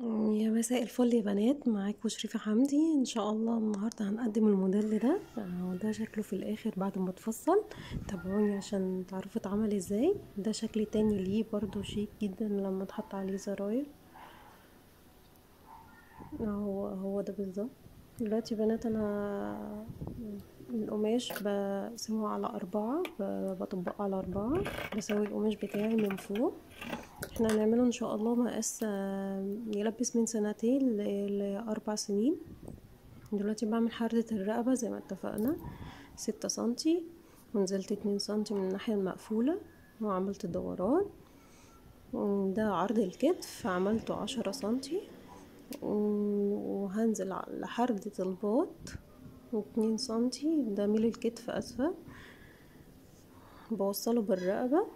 يا مساء الفل يا بنات معاكم شريفة حمدي. إن شاء الله النهاردة هنقدم الموديل ده. اهو ده شكله في الآخر بعد ما اتفصل تابعوني عشان تعرفوا اتعمل إزاي. ده شكل تاني ليه برضو شيك جدا لما اتحط عليه زراير. اهو هو ده بالظبط. دلوقتي بنات أنا القماش بقسمه على أربعة بطبقه على أربعة. بسوي القماش بتاعي من فوق. إحنا هنعمله إن شاء الله مقاس يلبس من سنتين لأربع سنين. دلوقتي بعمل حردة الرقبة زي ما اتفقنا ستة سنتي ونزلت اتنين سنتي من الناحية المقفولة وعملت دوران. ده عرض الكتف عملته عشرة سنتي. وهنزل لحردة الباط اتنين سنتي. ده ميل الكتف أسفل. بوصله بالرقبة.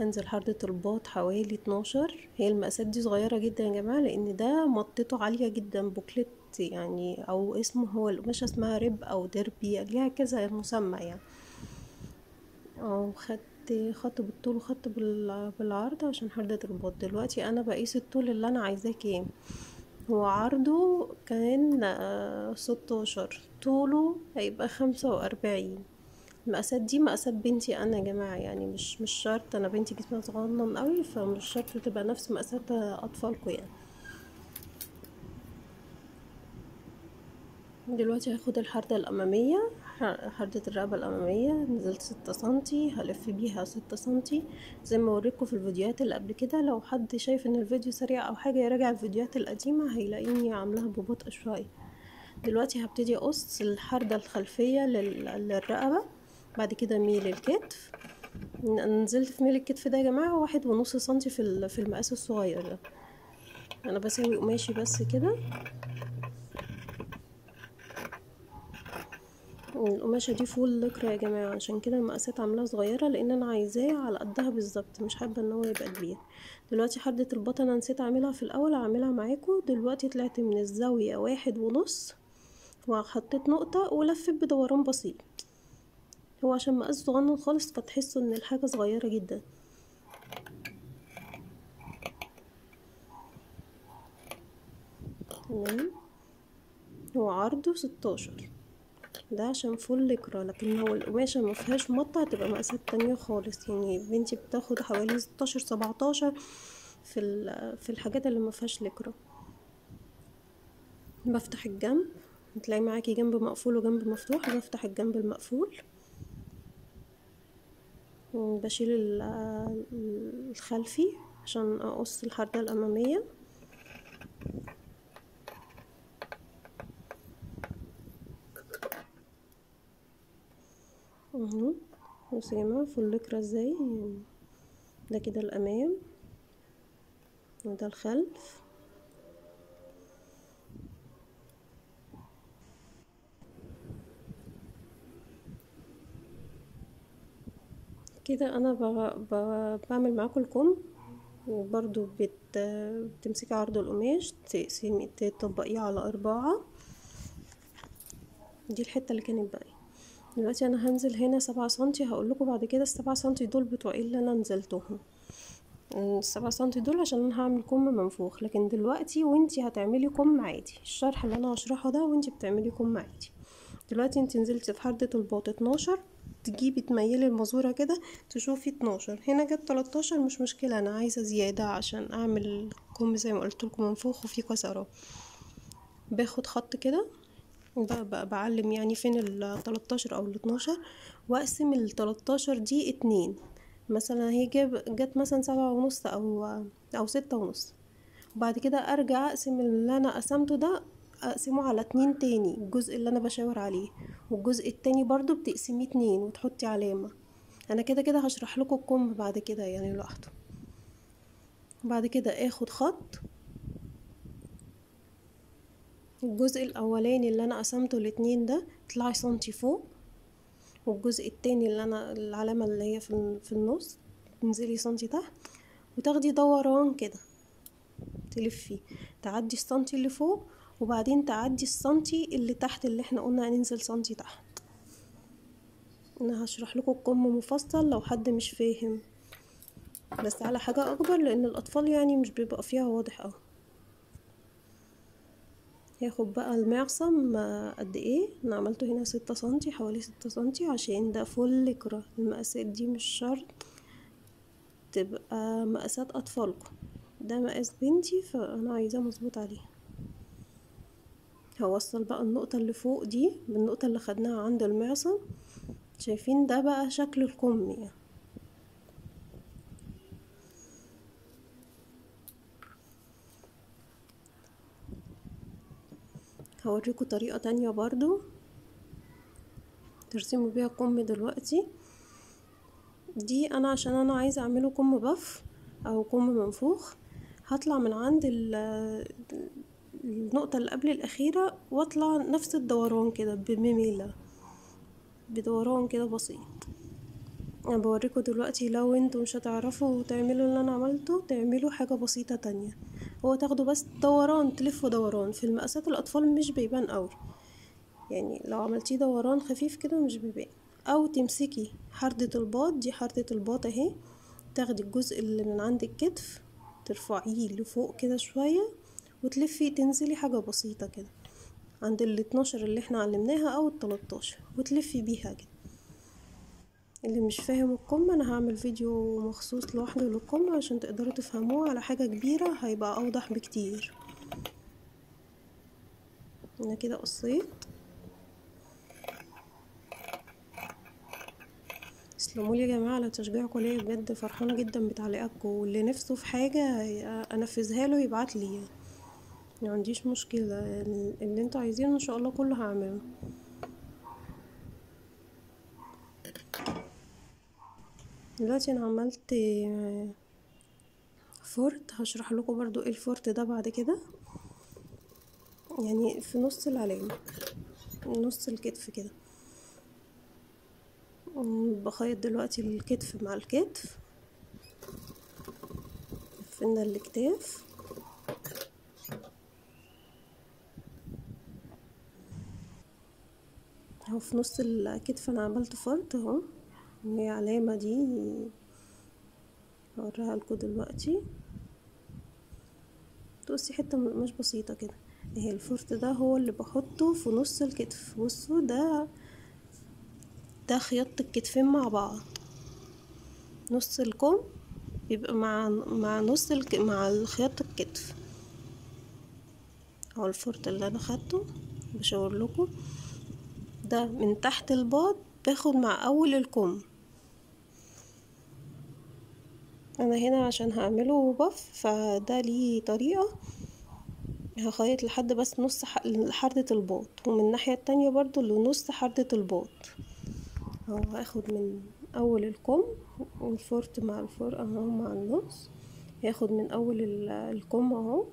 انزل حردة الباط حوالي اتناشر. هي المقاسات دي صغيرة جدا يا جماعة لأن ده مطته عالية جدا بوكلت يعني أو اسمه هو القماشة اسمها رب أو دربي ليها كذا مسمى يعني. أو خدت خط بالطول وخط بالعرض عشان حردة الباط دلوقتي أنا بقيس الطول اللي أنا عايزاه كام؟ هو عرضه كان ستاشر طوله هيبقى خمسة وأربعين. المقاسات دي مقاسات بنتي أنا يا جماعة يعني مش مش شرط. أنا بنتي جسمها صغنن قوي فمش شرط تبقى نفس مقاسات اطفالكم يعني. دلوقتي هاخد الحردة الأمامية حردة الرقبة الأمامية نزلت ستة سنتي هلف بيها ستة سنتي. زي ما وريتكم في الفيديوهات اللي قبل كده لو حد شايف إن الفيديو سريع أو حاجة يراجع الفيديوهات القديمة هيلاقيني عاملاها ببطء شوية. دلوقتي هبتدي أقص الحردة الخلفية للرقبة. بعد كده ميل الكتف. نزلت في ميل الكتف ده يا جماعة واحد ونص سنتي في في المقاس الصغير ده. أنا بسوي قماشي بس كده. القماشة دي فول لكرة يا جماعة عشان كده المقاسات عاملاها صغيرة لأن أنا عايزاه على قدها بالظبط مش حابة إن هو يبقى كبير. دلوقتي حردة البطن نسيت أعملها في الأول اعملها معاكم دلوقتي طلعت من الزاوية واحد ونص وحطيت نقطة ولفت بدوران بسيط. هو عشان مقاس صغنن خالص فتحسوا إن الحاجة صغيرة جدا. تمام. هو عرضه ستاشر. ده عشان full ليكرا لكن هو القماشة مفيهاش مطة هتبقى مقاسات تانية خالص. يعني بنتي بتاخد حوالي ستاشر سبعتاشر في في الحاجات اللي مفيهاش ليكرا بفتح الجنب تلاقي معاكي جنب مقفول وجنب مفتوح بفتح الجنب المقفول. بشيل الخلفي عشان أقص الحردة الأمامية. أهو. بصوا يا إزاي؟ ده كده الأمام وده الخلف. كده أنا بعمل معاكم الكم وبرضو بت... بتمسكي عرض القماش تقسمي تطبقيه على أربعة. دي الحتة اللي كانت باقية. دلوقتي أنا هنزل هنا سبعة سنتي هقولكوا بعد كده السبعة سنتي دول بتوع اللي أنا نزلتهم. السبعة سنتي دول عشان أنا هعمل كم منفوخ لكن دلوقتي وأنتي هتعملي كم عادي الشرح اللي أنا هشرحه ده وأنتي بتعملي كم عادي دلوقتي أنتي نزلتي في حردة الباط اتناشر تجيبي تميلي المزورة كده تشوفي اتناشر. هنا جت تلاتاشر مش مشكلة أنا عايزة زيادة عشان أعمل كم زي ما قلتلكم منفوخ وفي كسرة باخد خط كده بعلم يعني فين التلاتاشر أو الاتناشر وأقسم التلاتاشر دي اتنين. مثلا هي جت مثلا سبعة ونص أو أو ستة ونص. وبعد كده أرجع أقسم اللي أنا قسمته ده أقسمه على اتنين تاني الجزء اللي أنا بشاور عليه والجزء التاني برضو بتقسميه اتنين وتحطي علامة. أنا كده كده هشرح لكم الكم بعد كده يعني لوحده بعد كده آخد خط. الجزء الأولاني اللي أنا قسمته الاتنين ده طلعي سنتي فوق. والجزء التاني اللي أنا العلامة اللي هي في, النص تنزلي سنتي تحت وتاخدي دوران كده تلفي تعدي السنتي اللي فوق وبعدين تعدي السنتي اللي تحت اللي إحنا قلنا هننزل سنتي تحت. أنا هشرح لكم الكم مفصل لو حد مش فاهم. بس على حاجة أكبر لأن الأطفال يعني مش بيبقى فيها واضح أوي. هاخد بقى المعصم قد إيه؟ أنا عملته هنا ستة سنتي حوالي ستة سنتي عشان ده فل لكرة. المقاسات دي مش شرط تبقى مقاسات أطفالكم. ده مقاس بنتي فأنا عايزاه مظبوط عليه. هوصل بقى النقطة اللي فوق دي بالنقطة اللي خدناها عند المعصم. شايفين ده بقى شكل الكم يعني هوريكم طريقة تانية برضو ترسموا بيها كم دلوقتي. دي أنا عشان أنا عايزة أعمله كم بف أو كم منفوخ. هطلع من عند النقطة اللي قبل الأخيرة واطلع نفس الدوران كده بميلة بدوران كده بسيط. أنا بوريكم دلوقتي لو أنتوا مش هتعرفوا تعملوا اللي أنا عملته تعملوا حاجة بسيطة تانية. هو تاخدوا بس دوران تلفوا دوران. في المقاسات الأطفال مش بيبان قوي يعني لو عملتيه دوران خفيف كده مش بيبان. أو تمسكي حردة الباط دي حردة الباط أهي. تاخدي الجزء اللي من عند الكتف ترفعيه لفوق كده شوية. وتلفي تنزلي حاجة بسيطة كده عند ال 12 اللي إحنا علمناها أو ال 13 وتلفي بيها كده. اللي مش فاهم الكم أنا هعمل فيديو مخصوص لوحده للكم عشان تقدروا تفهموه على حاجة كبيرة هيبقى أوضح بكتير. أنا كده قصيت. تسلموا يا جماعة على تشجيعكم ليا بجد فرحانه جدا بتعليقاتكم واللي نفسه في حاجة أنفذها له يبعت لي يعني. ما عنديش مشكلة اللي أنتوا عايزينه إن شاء الله كله هعمله. دلوقتي أنا عملت فورت. هشرح لكم برضو إيه الفورت ده بعد كده. يعني في نص العلامة نص الكتف كده. بخيط دلوقتي الكتف مع الكتف. قفلنا الاكتاف اهو في نص الكتف أنا عملت فرد أهو. هي علامة دي هوريها لكم دلوقتي. تقصي حتة مش بسيطة كده. اهي الفرد ده هو اللي بحطه في نص الكتف. بصوا ده ده خياطة الكتفين مع بعض. نص الكم بيبقى مع مع نص الك... مع خياطة الكتف. أهو الفرط اللي أنا خدته. بشاور لكم. ده من تحت الباط باخد مع أول الكم. أنا هنا عشان هعمله بف فده ليه طريقة. هخيط لحد بس نص حردة الباط ومن الناحية التانية برضو لنص حردة الباط اهو هاخد من أول الكم الفرط مع الفرق أهو مع النص. هاخد من أول الكم أهو.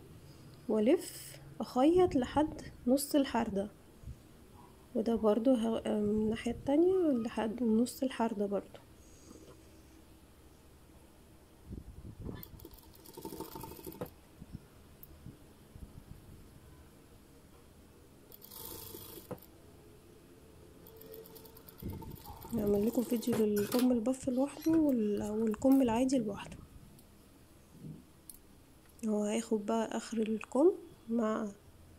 والف أخيط لحد نص الحردة. وده برضو من الناحية التانية لحد نص الحردة برضو. نعمل لكم فيديو للكم البف لوحده والكم العادي لوحده. هو هياخد بقى آخر الكم مع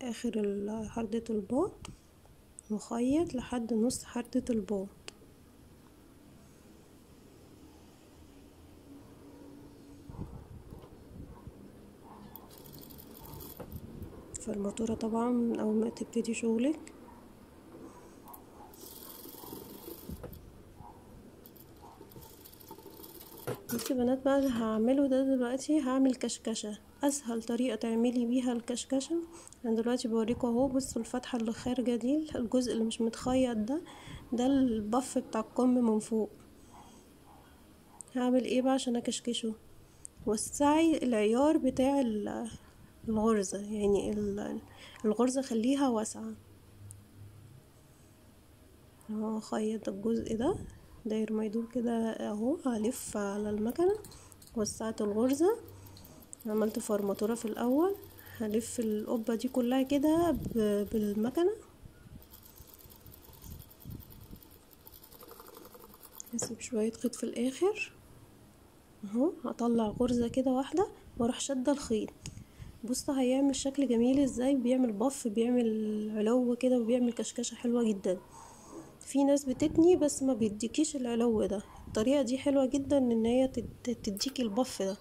آخر حردة الباط مخيط لحد نص حردة الباط فالماتورة طبعا من أول ما تبتدي شغلك. بصي بنات بقى اللي هعمله ده دلوقتي هعمل كشكشة. أسهل طريقة تعملي بيها الكشكشة. أنا دلوقتي بوريكم أهو بصوا الفتحة اللي خارجة دي الجزء اللي مش متخيط ده ده البف بتاع الكم من فوق. هعمل إيه بقى عشان أكشكشه؟ وسعي العيار بتاع الغرزة يعني الغرزة خليها واسعة. أهو خيط الجزء ده داير ما يدور كده أهو هلف على المكنة وسعت الغرزة. عملت فرماتورة في الأول. هلف القبة دي كلها كده بالمكنة. هسيب شوية خيط في الآخر. أهو هطلع غرزة كده واحدة وأروح شادة الخيط. بص هيعمل شكل جميل إزاي. بيعمل بف بيعمل علو كده وبيعمل كشكشة حلوة جدا. في ناس بتتني بس ما بيديكيش العلو ده. الطريقة دي حلوة جدا إن هي تد- تديكي البف ده.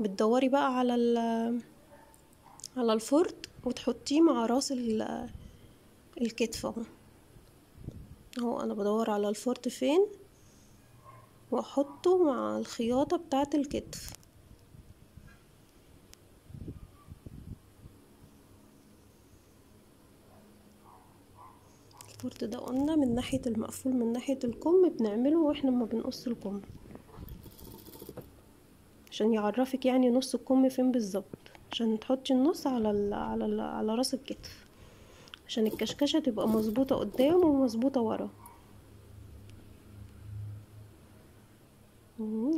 بتدوري بقى على ال على الفرد وتحطيه مع راس ال- الكتف اهو. اهو أنا بدور على الفرد فين واحطه مع الخياطة بتاعة الكتف. الفرد ده قلنا من ناحية المقفول من ناحية الكم بنعمله وإحنا ما بنقص الكم. عشان يعرفك يعني نص الكم فين بالظبط. عشان تحطي النص على ال على ال على راس الكتف. عشان الكشكشة تبقى مظبوطة قدام ومظبوطة ورا.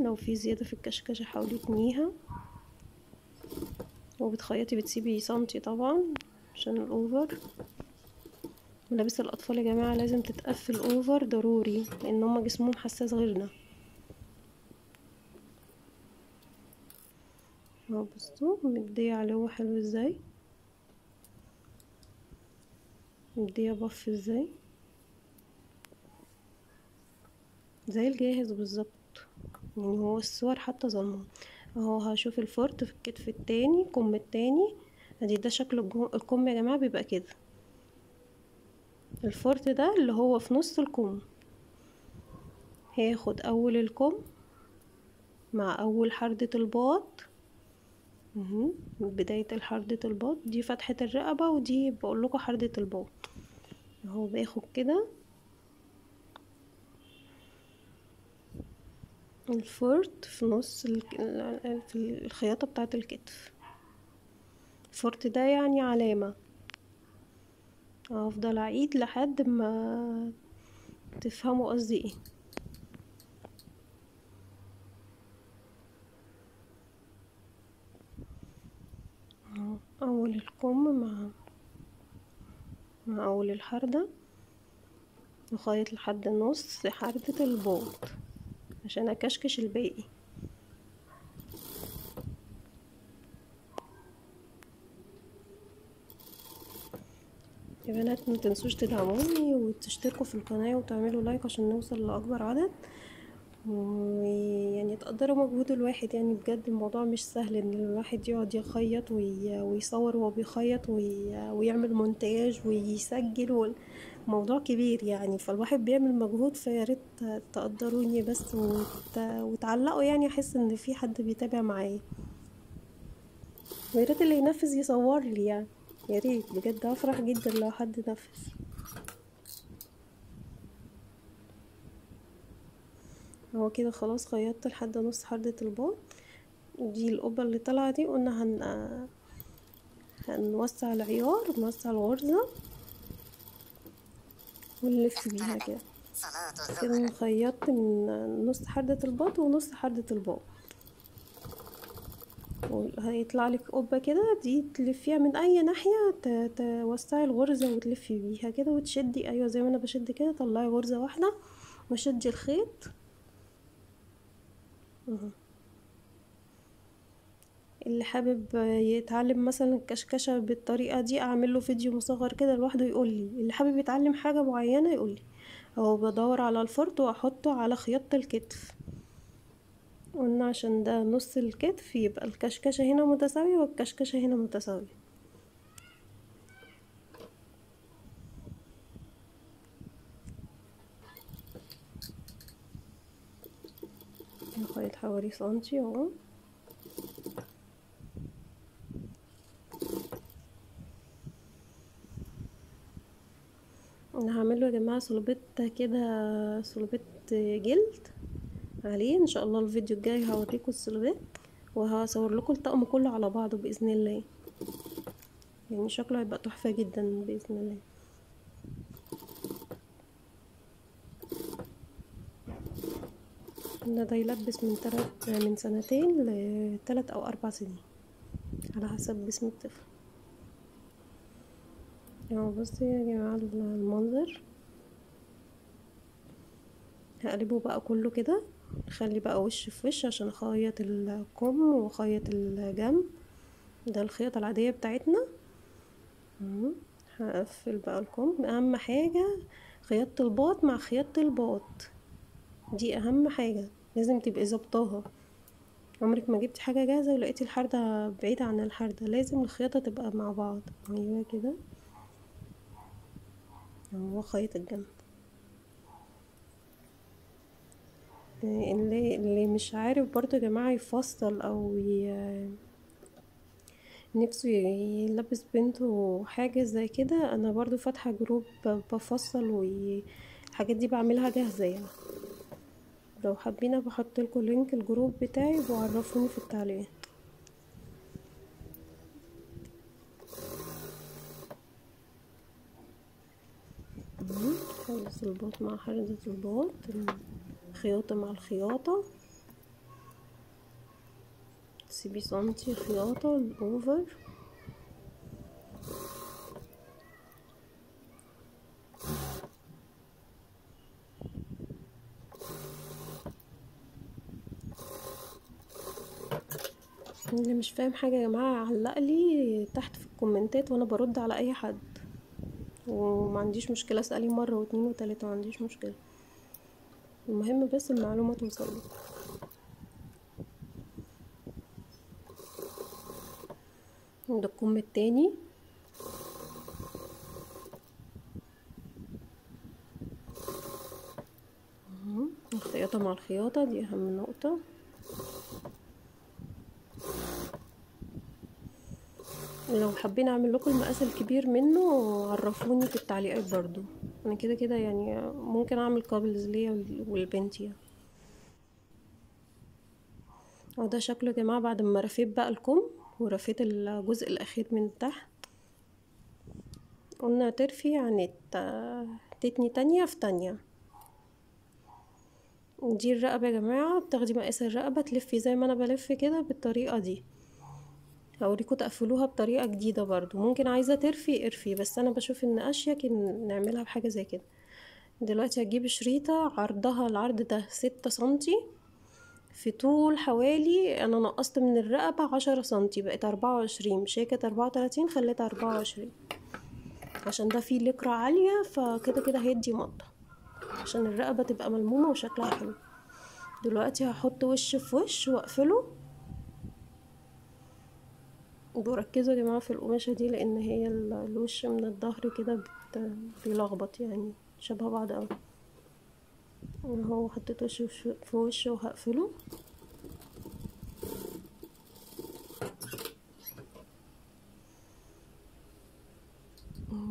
لو في زيادة في الكشكشة حاولي تنيها وبتخيطي بتسيبي سنتي طبعا عشان الأوفر. ملابس الأطفال يا جماعة لازم تتقفل أوفر ضروري لأن هما جسمهم حساس غيرنا. بصوا مدية علو حلو إزاي مدية بف إزاي زي الجاهز بالظبط. يعني هو الصور حتى ظلمة. اهو هشوف الفرد في الكتف التاني الكم التاني. ادي ده شكل الكم يا جماعة بيبقى كده. الفرد ده اللي هو في نص الكم. هاخد أول الكم مع أول حردة الباط. بداية الحردة الباط دي فتحة الرقبة ودي بقول لكم حردة الباط اهو باخد كده. الفرد في نص في الخياطة بتاعة الكتف. الفرد ده يعني علامة. افضل أعيد لحد ما تفهموا قصدي إيه. أهو أول الكم مع مع أول الحردة وخيط لحد نص حردة الباط عشان أكشكش الباقي. يا بنات ما تنسوش تدعموني وتشتركوا في القناة وتعملوا like عشان نوصل لأكبر عدد. ويعني تقدروا مجهود الواحد يعني بجد الموضوع مش سهل إن الواحد يقعد يخيط وي... ويصور وهو بيخيط وي... ويعمل مونتاج ويسجل موضوع كبير يعني. فالواحد بيعمل مجهود فياريت تقدروني بس وت... وتعلقوا يعني. أحس إن في حد بيتابع معايا. وياريت اللي ينفذ يصور لي يعني. ياريت بجد هفرح جدا لو حد نفذ هو كده خلاص خيطت لحد نص حردة الباط دي القبة اللي طالعة دي قلنا هن هنوسع العيار نوسع الغرزة ونلف بيها كده. كده خيطت من نص حردة الباط ونص حردة الباط هيطلع لك قبة كده دي تلفيها من أي ناحية ت- توسعي الغرزة وتلفي بيها كده وتشدي. أيوه زي ما أنا بشد كده طلعي غرزة واحدة وشدي الخيط. اللي حابب يتعلم مثلا الكشكشة بالطريقة دي أعمل له فيديو مصغر كده لوحده يقول لي. اللي حابب يتعلم حاجة معينة يقول لي. اهو بدور على الفرد وأحطه على خياطة الكتف. قلنا عشان ده نص الكتف يبقى الكشكشة هنا متساوية والكشكشة هنا متساوية نخيط حوالي سنتي اهو أنا هعمله يا جماعة صلبات كده صلبات جلد عليه. إن شاء الله الفيديو الجاي هوريكم الصلبات وهصور لكم الطقم كله على بعضه بإذن الله. يعني شكله هيبقى تحفة جدا بإذن الله. ده ده يلبس من تلات من سنتين لتلات أو أربع سنين على حسب جسم الطفل. اهو بصي يا جماعة المنظر هقلبه بقى كله كده نخلي بقى وش في وش عشان أخيط الكم وأخيط الجنب. ده الخياطة العادية بتاعتنا. هقفل بقى الكم. أهم حاجة خياطة الباط مع خياطة الباط. دي أهم حاجة لازم تبقي ظبطاها عمرك ما جبتي حاجة جاهزة ولقيتي الحردة بعيدة عن الحردة لازم الخياطة تبقى مع بعض. أيوه كده. اهو خيط الجنب. اللي اللي مش عارف برضو يا جماعة يفصل أو ي... نفسه يلبس بنته حاجة زي كده أنا برضو فاتحة جروب بفصل والحاجات دي بعملها جاهزة يعني. لو حابين بحط لكم link ال group بتاعي وعرفوني في التعليقات. خلص الباط مع حردة الباط الخياطة مع الخياطة. سيبي سنتي خياطة ال over اللي مش فاهم حاجة يا جماعة علقلي تحت في الكومنتات وأنا برد على أي حد. وما عنديش مشكلة اسألي مرة واتنين وتلاتة ما عنديش مشكلة. المهم بس المعلومة توصل ده الكم التاني. الخياطة مع الخياطة دي أهم نقطة. لو حابين أعمل لكم المقاس الكبير منه عرفوني في التعليقات برضو. أنا كده كده يعني ممكن أعمل couples ليا ولبنتي اهو ده شكله يا جماعة بعد ما رفيت بقى الكم ورفيت الجزء الأخير من تحت. قلنا ترفي يعني تتني تانية في تانية. دي الرقبة يا جماعة بتاخدي مقاس الرقبة تلفي زي ما أنا بلف كده بالطريقة دي. هوريكم تقفلوها بطريقة جديدة برضو. ممكن عايزة ترفي ارفي بس أنا بشوف إن أشيك إن نعملها بحاجة زي كده. دلوقتي هجيب شريطة عرضها العرض ده ستة سنتي في طول حوالي أنا نقصت من الرقبة عشرة سنتي بقت أربعة وعشرين كانت أربعة وتلاتين خليتها أربعة وعشرين. عشان ده فيه لكرة عالية فكده كده هيدي مطة. عشان الرقبة تبقى ملمومة وشكلها حلو. دلوقتي هحط وش في وش وأقفله. بركزوا يا جماعة في القماشة دي لأن هي الوش من الظهر كده بيلخبط يعني شبه بعض أوي. اهو حطيت وش في وش وهقفله.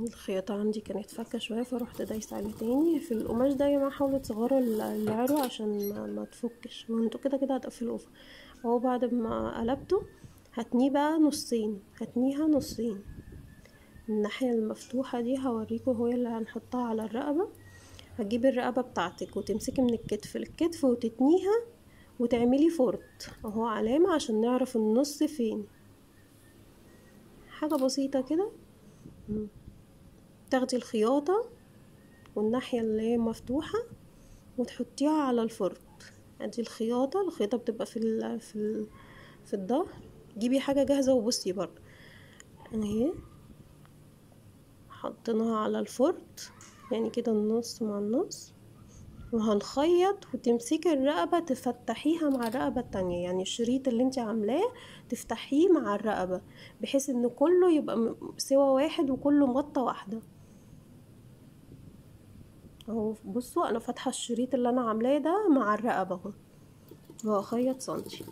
الخياطة عندي كانت فكة شوية فروحت دايسة عليه تاني. في القماش ده يا جماعة حاولوا تصغروا العرو عشان ما, ما تفكش. وانتوا كده كده هتقفلوا اهو بعد ما قلبته هتنيه بقى نصين هتنيها نصين. الناحية المفتوحة دي هوريكم هو اللي هنحطها على الرقبة. هتجيبي الرقبة بتاعتك وتمسكي من الكتف للكتف وتتنيها وتعملي فورت. اهو علامة عشان نعرف النص فين. حاجة بسيطة كده. تاخدي الخياطة والناحية اللي هي مفتوحة وتحطيها على الفرد ادي الخياطة الخياطة بتبقى في ال في ال في الظهر. جيبي حاجة جاهزة وبصي برضه. اهي. حطيناها على الفرد يعني كده النص مع النص. وهنخيط وتمسكي الرقبة تفتحيها مع الرقبة التانية. يعني الشريط اللي انت عاملاه تفتحيه مع الرقبة. بحيث إن كله يبقى سوا واحد وكله مطة واحدة. اهو بصوا أنا فاتحة الشريط اللي أنا عاملاه ده مع الرقبة أهو. وهخيط سنتي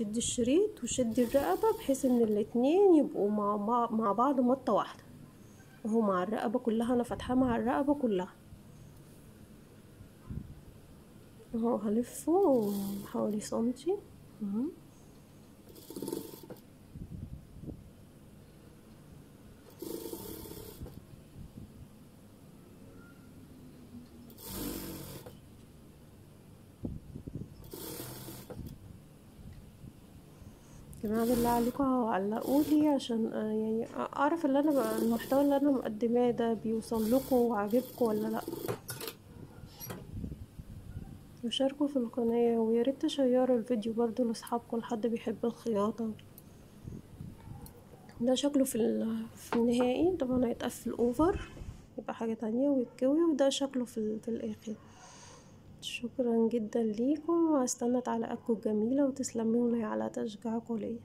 شدي الشريط وشدي الرقبة بحيث إن الاتنين يبقوا مع, مع بعض مطة واحدة. اهو مع الرقبة كلها أنا فاتحاه مع الرقبة كلها. أهو هلفه حوالي سنتي جماعة بالله عليكم. علقولي عشان يعني أعرف اللي أنا المحتوى اللي أنا مقدماه ده بيوصل لكم وعجبكم ولا لأ؟ وشاركوا في القناة وياريت تشيروا الفيديو برضو لأصحابكم لحد بيحب الخياطة. ده شكله في, في النهائي. طبعا هيتقفل اوفر يبقى حاجة تانية ويتكوي وده شكله في, في الآخر. شكرا جدا ليكم واستنى تعليقاتكم الجميلة وتسلموا لي على تشجيعكم ليا.